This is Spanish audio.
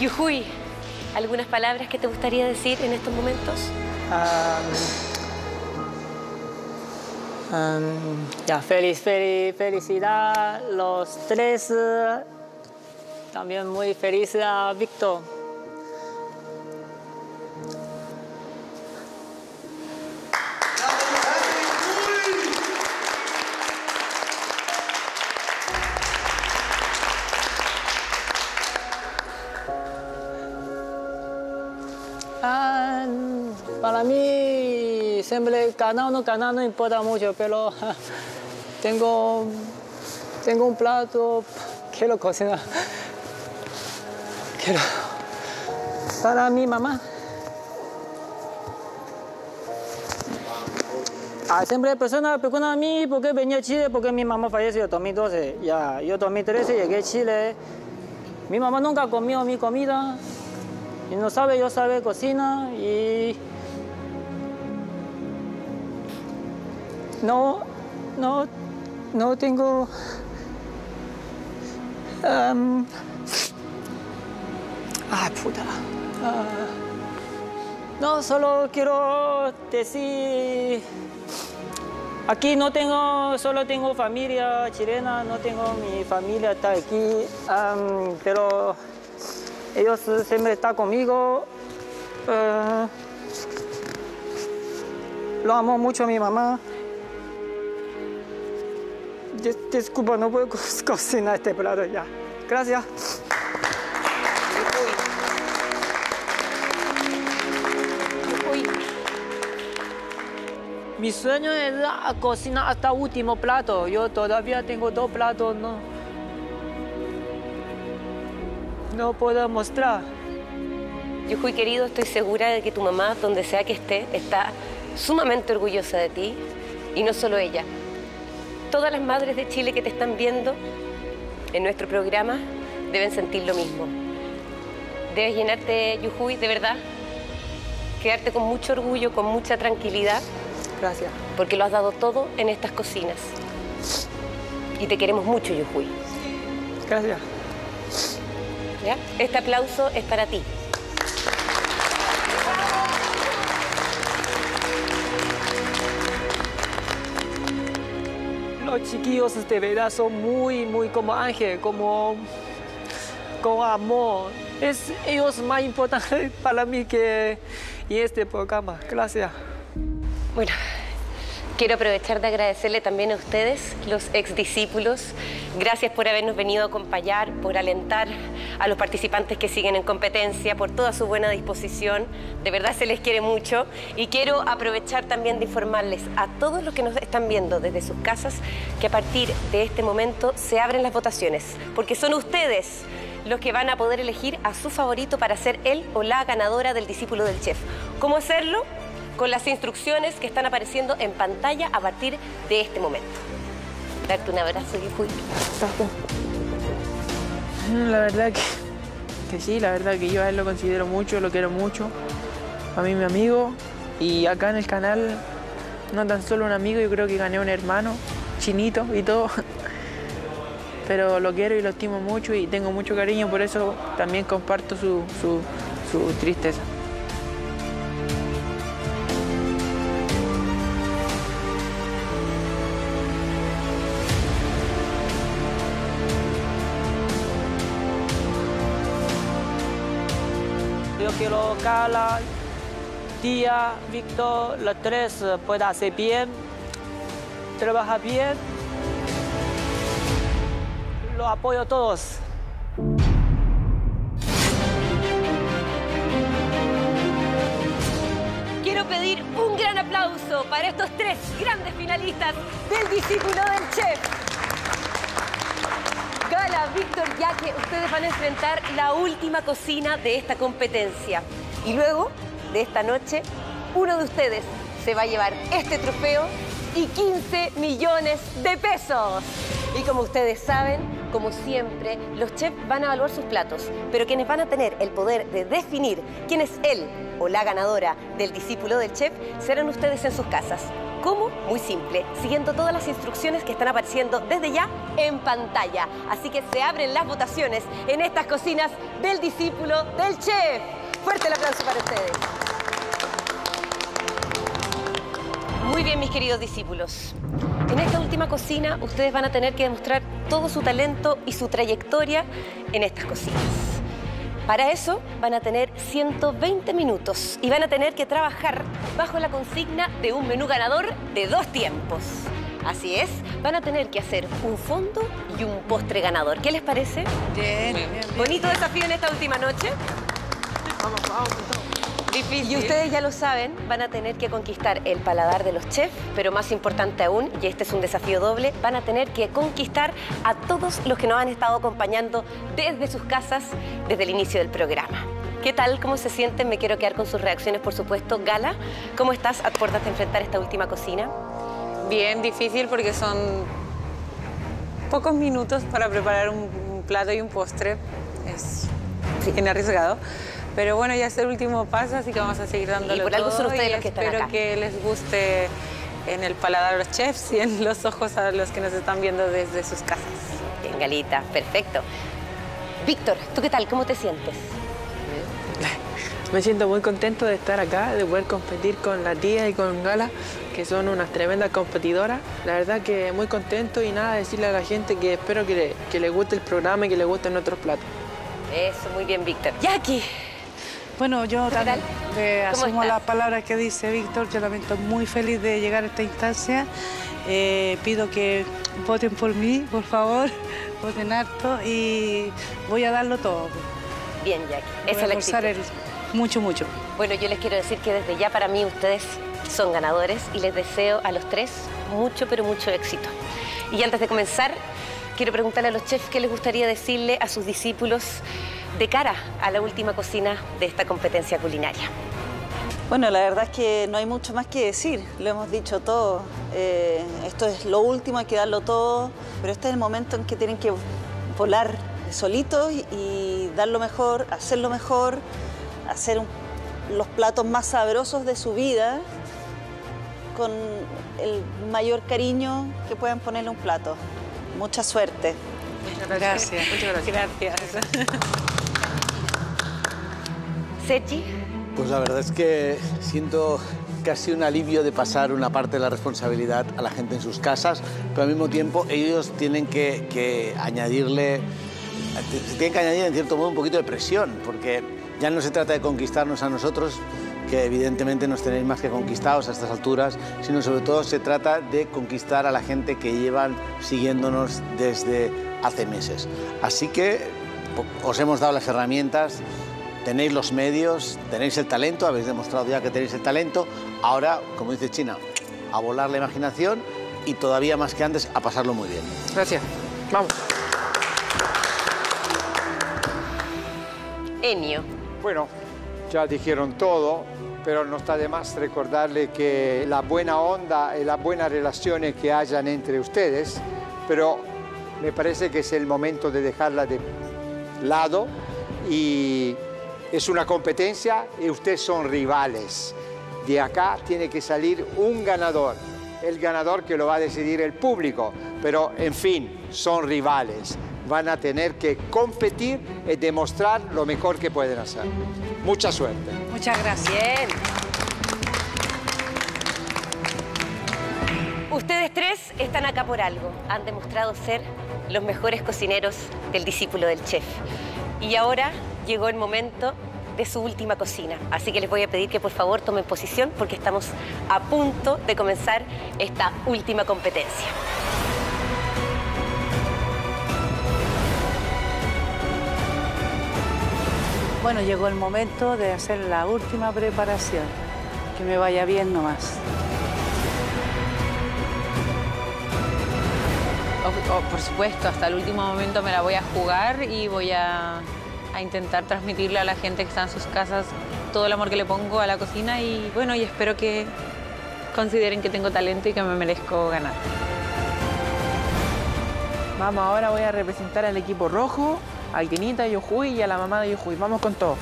Yujuy, ¿algunas palabras que te gustaría decir en estos momentos? Um, um, ya, feliz, feliz, felicidad los tres. También muy feliz a Víctor. Siempre ganar o no ganar no importa mucho, pero tengo, tengo un plato, quiero cocinar. Quiero para mi mamá. Ah, siempre personas preguntan a mí por qué venía a Chile, porque mi mamá falleció en 2012. Ya, yo en 2013 llegué a Chile. Mi mamá nunca comió mi comida. Y no sabe, yo sabe cocina y no, no, no tengo. Um, ah, puta. Ah, no, solo quiero decir. Aquí no tengo, solo tengo familia chilena, no tengo mi familia está aquí, um, pero ellos siempre están conmigo. Uh, lo amo mucho a mi mamá. Dis- Disculpa, no puedo co- cocinar este plato ya. Gracias. Mi sueño es cocinar hasta último plato. Yo todavía tengo dos platos, no. No puedo mostrar. Yujuy, querido, estoy segura de que tu mamá, donde sea que esté, está sumamente orgullosa de ti. Y no solo ella. Todas las madres de Chile que te están viendo en nuestro programa deben sentir lo mismo. Debes llenarte, Yujuy, de verdad, quedarte con mucho orgullo, con mucha tranquilidad, Gracias. porque lo has dado todo en estas cocinas. Y te queremos mucho, Yujuy. Gracias. ¿ya? Este aplauso es para ti. Los chiquillos de verdad son muy, muy como ángel, como con amor. Es ellos más importantes para mí que en este programa. Gracias. Bueno, quiero aprovechar de agradecerle también a ustedes, los ex discípulos. Gracias por habernos venido a acompañar, por alentar a los participantes que siguen en competencia, por toda su buena disposición. De verdad se les quiere mucho. Y quiero aprovechar también de informarles a todos los que nos están viendo desde sus casas que a partir de este momento se abren las votaciones, porque son ustedes los que van a poder elegir a su favorito para ser él o la ganadora del discípulo del chef. ¿Cómo hacerlo? con las instrucciones que están apareciendo en pantalla a partir de este momento. Darte un abrazo, Yujuy. Mm, La verdad que, que sí, la verdad que yo a él lo considero mucho, lo quiero mucho. A mí mi amigo. Y acá en el canal, no tan solo un amigo, yo creo que gané un hermano, chinito y todo. Pero lo quiero y lo estimo mucho y tengo mucho cariño, por eso también comparto su, su, su tristeza. Yo quiero que Carla, Tía, Víctor, los tres puedan hacer bien, trabajar bien. Los apoyo a todos. Quiero pedir un gran aplauso para estos tres grandes finalistas del discípulo del chef. Gala, Víctor, ya que ustedes van a enfrentar la última cocina de esta competencia. Y luego de esta noche, uno de ustedes se va a llevar este trofeo y 15 millones de pesos. Y como ustedes saben, como siempre, los chefs van a evaluar sus platos, pero quienes van a tener el poder de definir quién es él o la ganadora del discípulo del chef serán ustedes en sus casas. ¿Cómo? Muy simple, siguiendo todas las instrucciones que están apareciendo desde ya en pantalla. Así que se abren las votaciones en estas cocinas del discípulo del chef. Fuerte el aplauso para ustedes. Muy bien, mis queridos discípulos. En esta última cocina, ustedes van a tener que demostrar todo su talento y su trayectoria en estas cocinas. Para eso van a tener 120 minutos y van a tener que trabajar bajo la consigna de un menú ganador de dos tiempos. Así es, van a tener que hacer un fondo y un postre ganador. ¿Qué les parece? Bien, bien, bien. Bonito desafío en esta última noche. Y ustedes ya lo saben, van a tener que conquistar el paladar de los chefs, pero más importante aún, y este es un desafío doble, van a tener que conquistar a todos los que nos han estado acompañando desde sus casas desde el inicio del programa. ¿Qué tal? ¿Cómo se sienten? Me quiero quedar con sus reacciones, por supuesto. Gala, ¿cómo estás a puertas de enfrentar esta última cocina? Bien difícil porque son pocos minutos para preparar un, un plato y un postre. Es bien arriesgado. Pero bueno, ya es el último paso, así que vamos a seguir dándole por algo son todo ustedes y los que están espero acá. que les guste en el paladar a los chefs y en los ojos a los que nos están viendo desde sus casas. Bien, Galita, perfecto. Víctor, ¿tú qué tal? ¿Cómo te sientes? Me siento muy contento de estar acá, de poder competir con la tía y con Gala, que son unas tremendas competidoras. La verdad que muy contento y nada, decirle a la gente que espero que le, que le guste el programa y que le gusten nuestros platos. Eso, muy bien, Víctor. Jackie, Bueno, yo ¿Qué también eh, ¿Cómo asumo las palabras que dice Víctor. Yo también estoy muy feliz de llegar a esta instancia. Eh, pido que voten por mí, por favor, voten harto y voy a darlo todo. bien, Jackie. Esa es la actitud. el- mucho, mucho. Bueno, yo les quiero decir que desde ya para mí ustedes son ganadores y les deseo a los tres mucho, pero mucho éxito. Y antes de comenzar, quiero preguntarle a los chefs qué les gustaría decirle a sus discípulos de cara a la última cocina de esta competencia culinaria. Bueno, la verdad es que no hay mucho más que decir, lo hemos dicho todo. Eh, esto es lo último, hay que darlo todo, pero este es el momento en que tienen que volar solitos y, dar lo mejor, hacer lo mejor, hacer un- los platos más sabrosos de su vida con el mayor cariño que puedan ponerle un plato. Mucha suerte. Gracias. Muchas gracias. Gracias. Pues la verdad es que siento casi un alivio de pasar una parte de la responsabilidad a la gente en sus casas, pero al mismo tiempo ellos tienen que, añadirle, tienen que añadir en cierto modo un poquito de presión, porque ya no se trata de conquistarnos a nosotros, que evidentemente nos tenéis más que conquistados a estas alturas, sino sobre todo se trata de conquistar a la gente que llevan siguiéndonos desde hace meses. Así que os hemos dado las herramientas, tenéis los medios, tenéis el talento, habéis demostrado ya que tenéis el talento. Ahora, como dice China, a volar la imaginación y todavía más que antes a pasarlo muy bien. Gracias. Vamos. Enio. Bueno, ya dijeron todo, pero no está de más recordarle que la buena onda y las buenas relaciones que hayan entre ustedes, pero me parece que es el momento de dejarla de lado y es una competencia y ustedes son rivales. De acá tiene que salir un ganador, el ganador que lo va a decidir el público, pero en fin, son rivales. Van a tener que competir y demostrar lo mejor que pueden hacer. Mucha suerte. Muchas gracias. Bien. Ustedes tres están acá por algo. Han demostrado ser los mejores cocineros del discípulo del chef. Y ahora llegó el momento de su última cocina. Así que les voy a pedir que por favor tomen posición porque estamos a punto de comenzar esta última competencia. Bueno, llegó el momento de hacer la última preparación. Que me vaya bien nomás. Por supuesto, hasta el último momento me la voy a jugar y voy a, intentar transmitirle a la gente que está en sus casas todo el amor que le pongo a la cocina y bueno, y espero que consideren que tengo talento y que me merezco ganar. Vamos, ahora voy a representar al equipo rojo, a Kenita, a Yojuy y a la mamá de Yojuy. Vamos con todo.